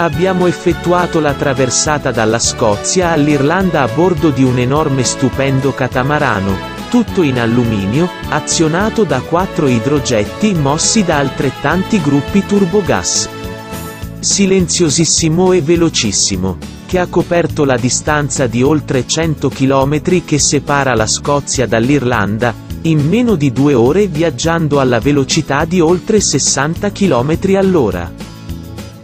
Abbiamo effettuato la traversata dalla Scozia all'Irlanda a bordo di un enorme stupendo catamarano, tutto in alluminio, azionato da quattro idrogetti mossi da altrettanti gruppi turbogas. Silenziosissimo e velocissimo, che ha coperto la distanza di oltre 100 km che separa la Scozia dall'Irlanda, in meno di due ore viaggiando alla velocità di oltre 60 km all'ora.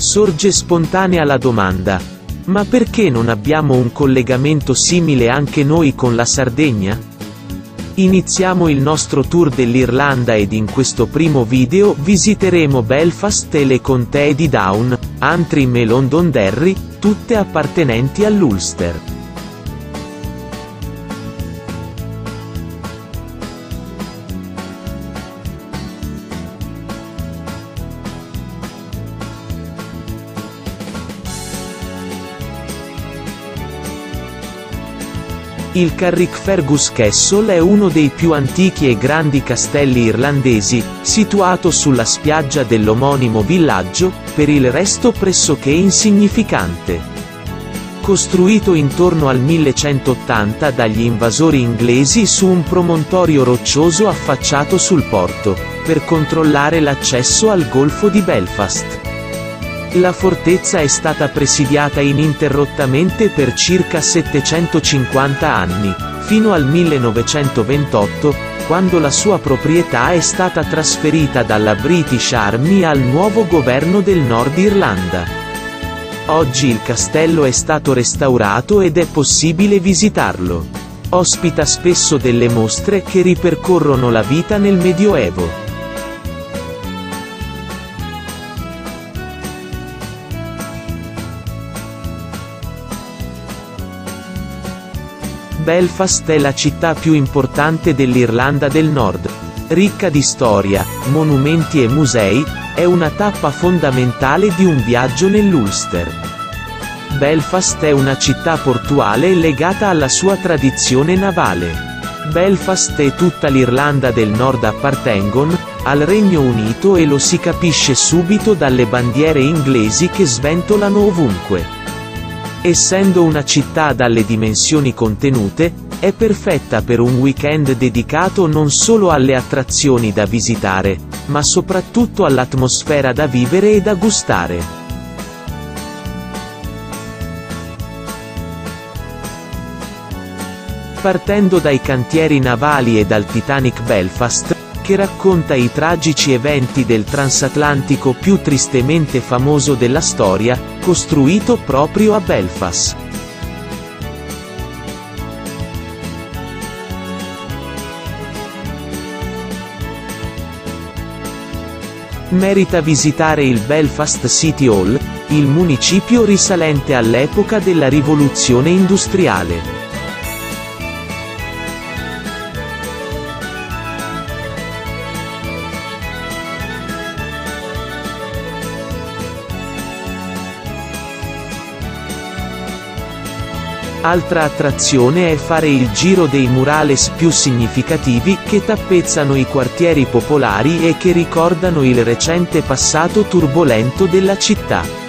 Sorge spontanea la domanda. Ma perché non abbiamo un collegamento simile anche noi con la Sardegna? Iniziamo il nostro tour dell'Irlanda ed in questo primo video visiteremo Belfast e le contee di Down, Antrim e Londonderry, tutte appartenenti all'Ulster. Il Carrickfergus Castle è uno dei più antichi e grandi castelli irlandesi, situato sulla spiaggia dell'omonimo villaggio, per il resto pressoché insignificante. Costruito intorno al 1180 dagli invasori inglesi su un promontorio roccioso affacciato sul porto, per controllare l'accesso al golfo di Belfast. La fortezza è stata presidiata ininterrottamente per circa 750 anni, fino al 1928, quando la sua proprietà è stata trasferita dalla British Army al nuovo governo del Nord Irlanda. Oggi il castello è stato restaurato ed è possibile visitarlo. Ospita spesso delle mostre che ripercorrono la vita nel Medioevo. Belfast è la città più importante dell'Irlanda del Nord. Ricca di storia, monumenti e musei, è una tappa fondamentale di un viaggio nell'Ulster. Belfast è una città portuale legata alla sua tradizione navale. Belfast e tutta l'Irlanda del Nord appartengono al Regno Unito e lo si capisce subito dalle bandiere inglesi che sventolano ovunque. Essendo una città dalle dimensioni contenute, è perfetta per un weekend dedicato non solo alle attrazioni da visitare, ma soprattutto all'atmosfera da vivere e da gustare. Partendo dai cantieri navali e dal Titanic Belfast, che racconta i tragici eventi del transatlantico più tristemente famoso della storia, costruito proprio a Belfast. Merita visitare il Belfast City Hall, il municipio risalente all'epoca della rivoluzione industriale. Altra attrazione è fare il giro dei murales più significativi che tappezzano i quartieri popolari e che ricordano il recente passato turbolento della città.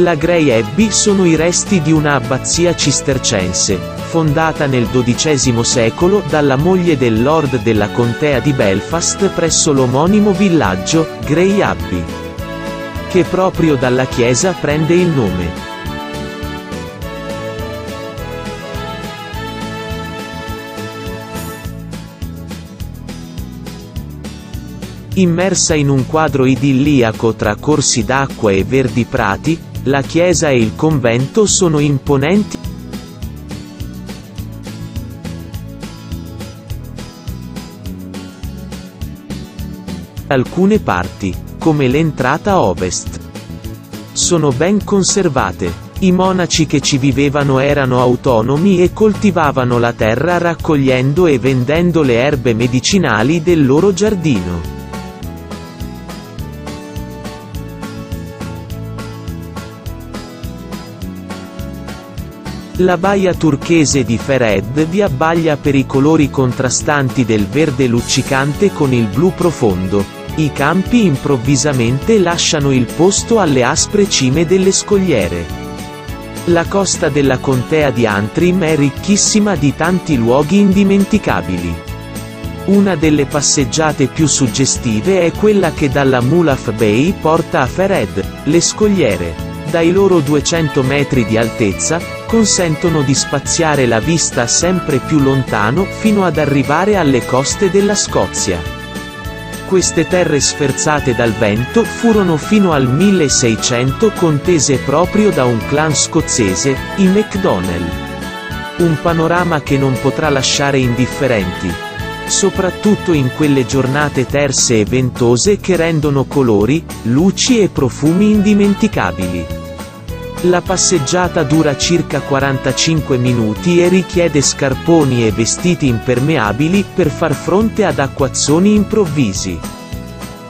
La Grey Abbey sono i resti di una abbazia cistercense, fondata nel XII secolo dalla moglie del lord della contea di Belfast presso l'omonimo villaggio, Grey Abbey. Che proprio dalla chiesa prende il nome. Immersa in un quadro idilliaco tra corsi d'acqua e verdi prati, la chiesa e il convento sono imponenti. Alcune parti, come l'entrata ovest, sono ben conservate. I monaci che ci vivevano erano autonomi e coltivavano la terra raccogliendo e vendendo le erbe medicinali del loro giardino. La baia turchese di Fered vi abbaglia per i colori contrastanti del verde luccicante con il blu profondo. I campi improvvisamente lasciano il posto alle aspre cime delle scogliere. La costa della contea di Antrim è ricchissima di tanti luoghi indimenticabili. Una delle passeggiate più suggestive è quella che dalla Mulaf Bay porta a Fered, le scogliere. Dai loro 200 metri di altezza, consentono di spaziare la vista sempre più lontano fino ad arrivare alle coste della Scozia. Queste terre sferzate dal vento furono fino al 1600 contese proprio da un clan scozzese, i MacDonnell. Un panorama che non potrà lasciare indifferenti. Soprattutto in quelle giornate terse e ventose che rendono colori, luci e profumi indimenticabili. La passeggiata dura circa 45 minuti e richiede scarponi e vestiti impermeabili per far fronte ad acquazzoni improvvisi.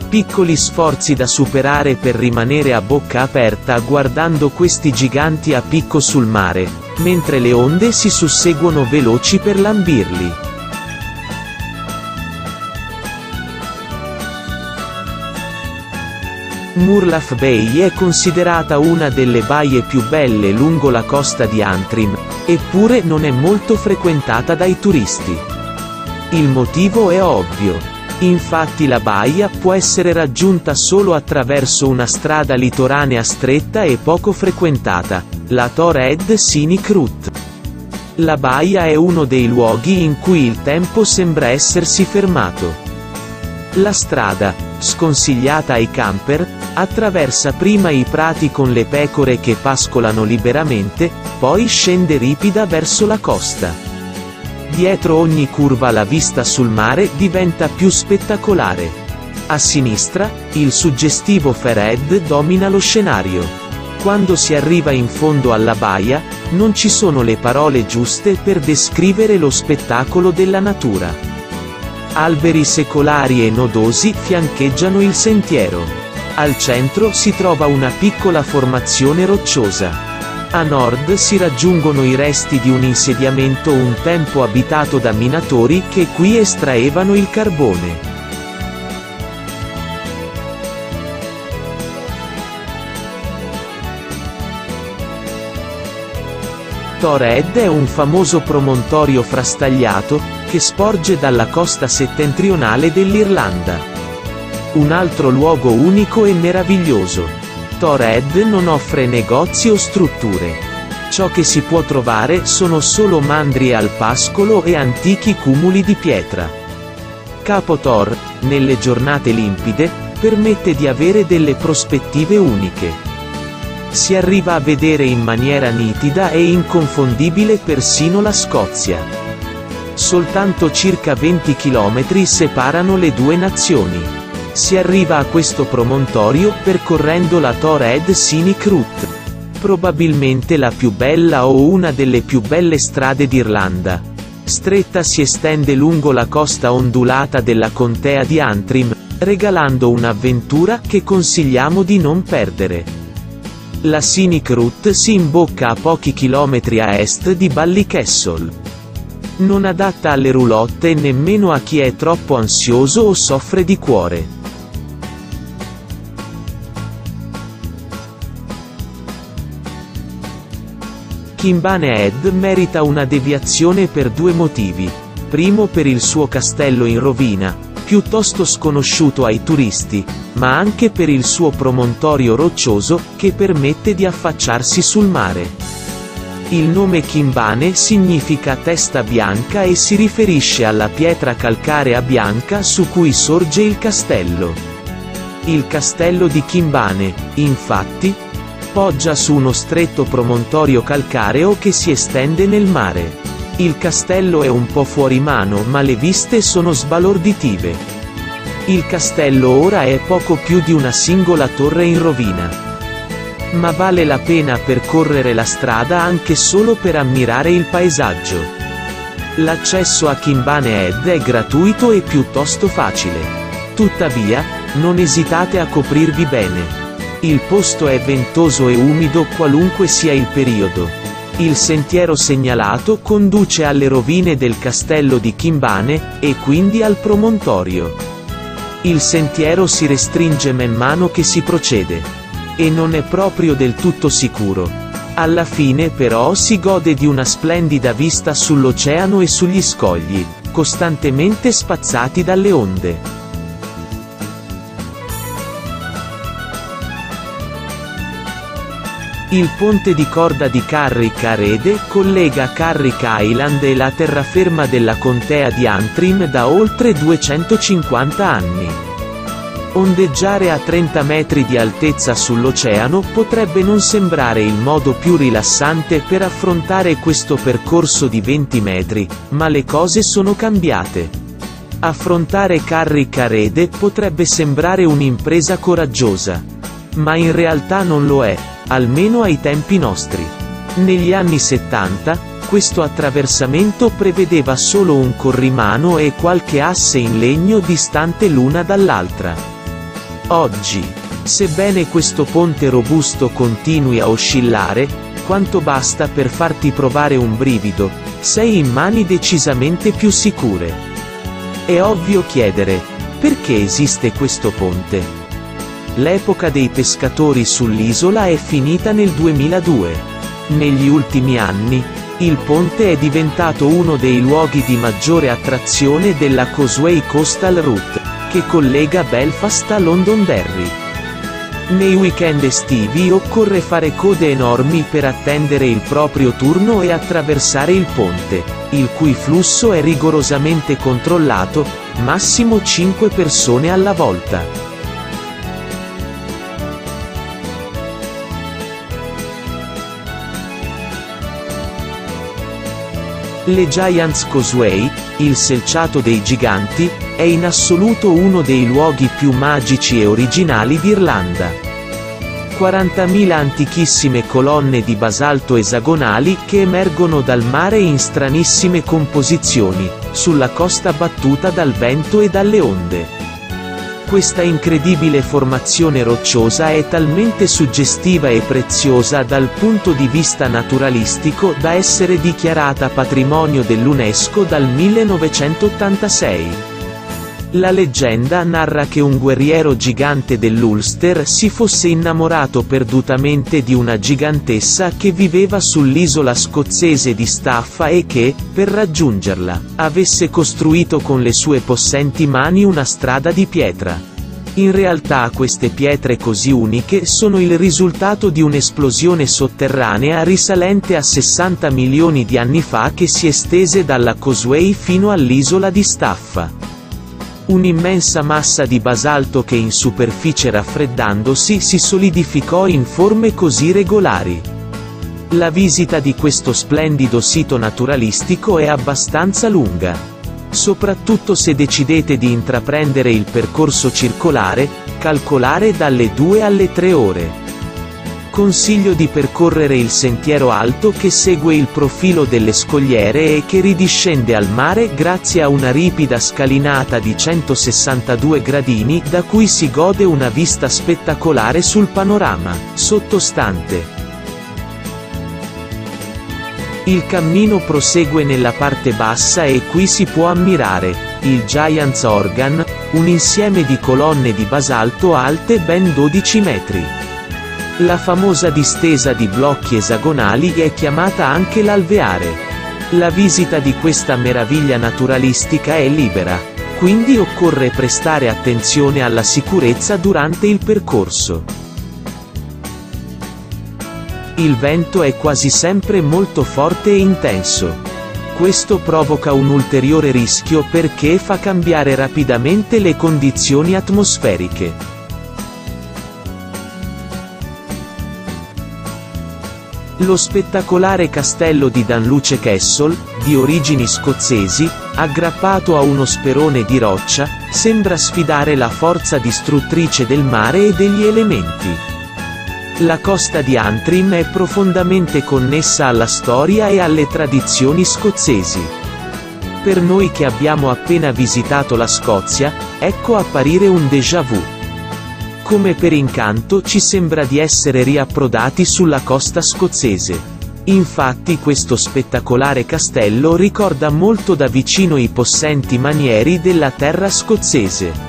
Piccoli sforzi da superare per rimanere a bocca aperta guardando questi giganti a picco sul mare, mentre le onde si susseguono veloci per lambirli. Murlaf Bay è considerata una delle baie più belle lungo la costa di Antrim, eppure non è molto frequentata dai turisti. Il motivo è ovvio. Infatti la baia può essere raggiunta solo attraverso una strada litoranea stretta e poco frequentata, la Torred Scenic Route. La baia è uno dei luoghi in cui il tempo sembra essersi fermato. La strada, sconsigliata ai camper, attraversa prima i prati con le pecore che pascolano liberamente, poi scende ripida verso la costa. Dietro ogni curva la vista sul mare diventa più spettacolare. A sinistra, il suggestivo Fered domina lo scenario. Quando si arriva in fondo alla baia, non ci sono le parole giuste per descrivere lo spettacolo della natura. Alberi secolari e nodosi fiancheggiano il sentiero. Al centro si trova una piccola formazione rocciosa. A nord si raggiungono i resti di un insediamento un tempo abitato da minatori che qui estraevano il carbone. Tored è un famoso promontorio frastagliato, che sporge dalla costa settentrionale dell'Irlanda. Un altro luogo unico e meraviglioso. Tored non offre negozi o strutture. Ciò che si può trovare sono solo mandrie al pascolo e antichi cumuli di pietra. Capo Tor, nelle giornate limpide, permette di avere delle prospettive uniche si arriva a vedere in maniera nitida e inconfondibile persino la Scozia. Soltanto circa 20 km separano le due nazioni. Si arriva a questo promontorio percorrendo la Torred Scenic Route. Probabilmente la più bella o una delle più belle strade d'Irlanda. Stretta si estende lungo la costa ondulata della contea di Antrim, regalando un'avventura che consigliamo di non perdere. La Scenic Route si imbocca a pochi chilometri a est di Ballycastle. Non adatta alle roulotte e nemmeno a chi è troppo ansioso o soffre di cuore. Kimbane Head merita una deviazione per due motivi. Primo per il suo castello in rovina, piuttosto sconosciuto ai turisti, ma anche per il suo promontorio roccioso, che permette di affacciarsi sul mare. Il nome Kimbane significa testa bianca e si riferisce alla pietra calcarea bianca su cui sorge il castello. Il castello di Kimbane, infatti, poggia su uno stretto promontorio calcareo che si estende nel mare. Il castello è un po' fuori mano ma le viste sono sbalorditive. Il castello ora è poco più di una singola torre in rovina. Ma vale la pena percorrere la strada anche solo per ammirare il paesaggio. L'accesso a Kimbane Head è gratuito e piuttosto facile. Tuttavia, non esitate a coprirvi bene. Il posto è ventoso e umido qualunque sia il periodo. Il sentiero segnalato conduce alle rovine del castello di Kimbane, e quindi al promontorio. Il sentiero si restringe man mano che si procede. E non è proprio del tutto sicuro. Alla fine però si gode di una splendida vista sull'oceano e sugli scogli, costantemente spazzati dalle onde. Il ponte di corda di Carrick a Rede collega Carrick Island e la terraferma della contea di Antrim da oltre 250 anni. Ondeggiare a 30 metri di altezza sull'oceano potrebbe non sembrare il modo più rilassante per affrontare questo percorso di 20 metri, ma le cose sono cambiate. Affrontare Carrick a Rede potrebbe sembrare un'impresa coraggiosa. Ma in realtà non lo è almeno ai tempi nostri. Negli anni 70, questo attraversamento prevedeva solo un corrimano e qualche asse in legno distante l'una dall'altra. Oggi, sebbene questo ponte robusto continui a oscillare, quanto basta per farti provare un brivido, sei in mani decisamente più sicure. È ovvio chiedere, perché esiste questo ponte? L'epoca dei pescatori sull'isola è finita nel 2002. Negli ultimi anni, il ponte è diventato uno dei luoghi di maggiore attrazione della Causeway Coastal Route, che collega Belfast a Londonderry. Nei weekend estivi occorre fare code enormi per attendere il proprio turno e attraversare il ponte, il cui flusso è rigorosamente controllato, massimo 5 persone alla volta. Le Giants Causeway, il selciato dei giganti, è in assoluto uno dei luoghi più magici e originali d'Irlanda. 40.000 antichissime colonne di basalto esagonali che emergono dal mare in stranissime composizioni, sulla costa battuta dal vento e dalle onde. Questa incredibile formazione rocciosa è talmente suggestiva e preziosa dal punto di vista naturalistico da essere dichiarata patrimonio dell'UNESCO dal 1986. La leggenda narra che un guerriero gigante dell'Ulster si fosse innamorato perdutamente di una gigantessa che viveva sull'isola scozzese di Staffa e che, per raggiungerla, avesse costruito con le sue possenti mani una strada di pietra. In realtà queste pietre così uniche sono il risultato di un'esplosione sotterranea risalente a 60 milioni di anni fa che si estese dalla Causeway fino all'isola di Staffa. Un'immensa massa di basalto che in superficie raffreddandosi si solidificò in forme così regolari. La visita di questo splendido sito naturalistico è abbastanza lunga. Soprattutto se decidete di intraprendere il percorso circolare, calcolare dalle 2 alle 3 ore. Consiglio di percorrere il sentiero alto che segue il profilo delle scogliere e che ridiscende al mare grazie a una ripida scalinata di 162 gradini da cui si gode una vista spettacolare sul panorama sottostante. Il cammino prosegue nella parte bassa e qui si può ammirare, il Giant's Organ, un insieme di colonne di basalto alte ben 12 metri. La famosa distesa di blocchi esagonali è chiamata anche l'alveare. La visita di questa meraviglia naturalistica è libera, quindi occorre prestare attenzione alla sicurezza durante il percorso. Il vento è quasi sempre molto forte e intenso. Questo provoca un ulteriore rischio perché fa cambiare rapidamente le condizioni atmosferiche. Lo spettacolare castello di Danluce Castle, di origini scozzesi, aggrappato a uno sperone di roccia, sembra sfidare la forza distruttrice del mare e degli elementi. La costa di Antrim è profondamente connessa alla storia e alle tradizioni scozzesi. Per noi che abbiamo appena visitato la Scozia, ecco apparire un déjà vu. Come per incanto ci sembra di essere riapprodati sulla costa scozzese. Infatti questo spettacolare castello ricorda molto da vicino i possenti manieri della terra scozzese.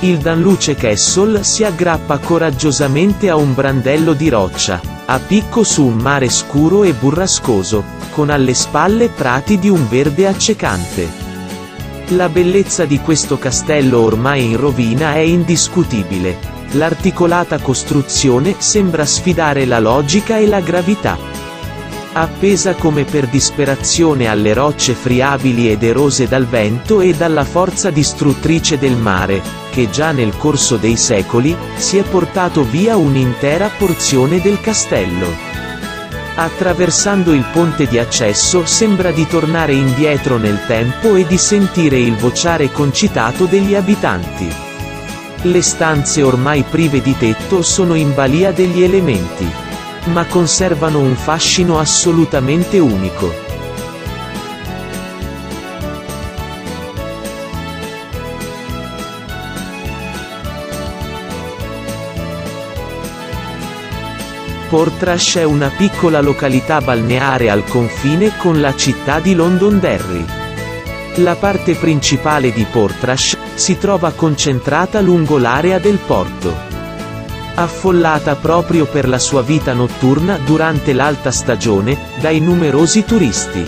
Il Danluce Castle si aggrappa coraggiosamente a un brandello di roccia, a picco su un mare scuro e burrascoso, con alle spalle prati di un verde accecante. La bellezza di questo castello ormai in rovina è indiscutibile. L'articolata costruzione sembra sfidare la logica e la gravità. Appesa come per disperazione alle rocce friabili ed erose dal vento e dalla forza distruttrice del mare, che già nel corso dei secoli, si è portato via un'intera porzione del castello. Attraversando il ponte di accesso sembra di tornare indietro nel tempo e di sentire il vociare concitato degli abitanti. Le stanze ormai prive di tetto sono in balia degli elementi. Ma conservano un fascino assolutamente unico. Portrash è una piccola località balneare al confine con la città di Londonderry. La parte principale di Portrash si trova concentrata lungo l'area del porto. Affollata proprio per la sua vita notturna durante l'alta stagione, dai numerosi turisti.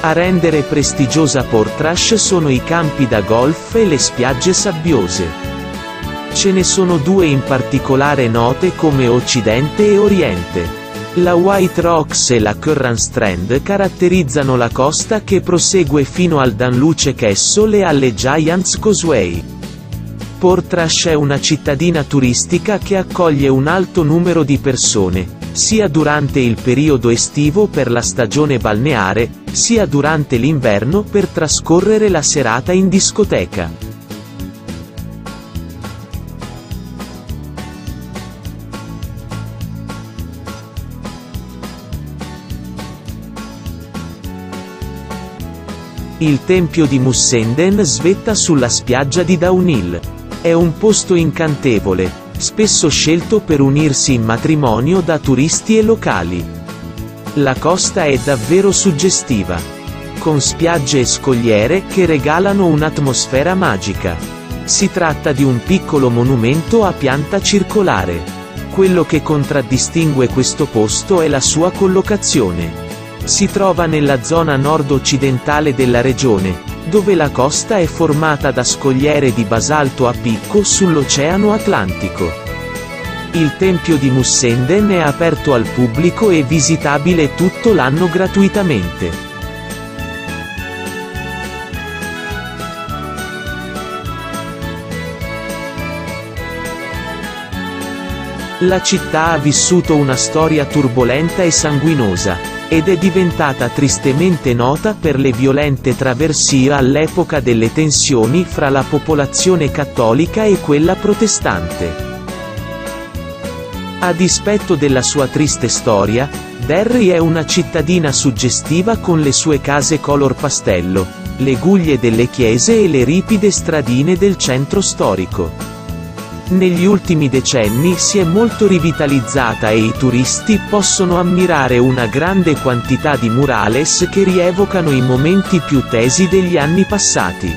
A rendere prestigiosa Portrash sono i campi da golf e le spiagge sabbiose. Ce ne sono due in particolare note come Occidente e Oriente. La White Rocks e la Curran Strand caratterizzano la costa che prosegue fino al Danluce Castle e alle Giants Causeway. Portrash è una cittadina turistica che accoglie un alto numero di persone, sia durante il periodo estivo per la stagione balneare, sia durante l'inverno per trascorrere la serata in discoteca. Il tempio di Mussenden svetta sulla spiaggia di Downhill. È un posto incantevole, spesso scelto per unirsi in matrimonio da turisti e locali. La costa è davvero suggestiva. Con spiagge e scogliere che regalano un'atmosfera magica. Si tratta di un piccolo monumento a pianta circolare. Quello che contraddistingue questo posto è la sua collocazione. Si trova nella zona nord-occidentale della regione, dove la costa è formata da scogliere di basalto a picco sull'Oceano Atlantico. Il tempio di Mussenden è aperto al pubblico e visitabile tutto l'anno gratuitamente. La città ha vissuto una storia turbolenta e sanguinosa, ed è diventata tristemente nota per le violente traversie all'epoca delle tensioni fra la popolazione cattolica e quella protestante. A dispetto della sua triste storia, Derry è una cittadina suggestiva con le sue case color pastello, le guglie delle chiese e le ripide stradine del centro storico. Negli ultimi decenni si è molto rivitalizzata e i turisti possono ammirare una grande quantità di murales che rievocano i momenti più tesi degli anni passati.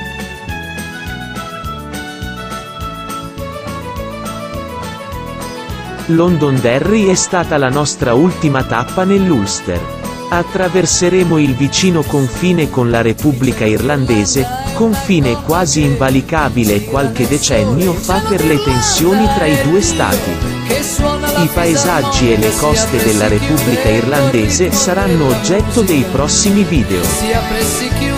Londonderry è stata la nostra ultima tappa nell'Ulster. Attraverseremo il vicino confine con la Repubblica Irlandese, confine quasi invalicabile qualche decennio fa per le tensioni tra i due stati. I paesaggi e le coste della Repubblica Irlandese saranno oggetto dei prossimi video.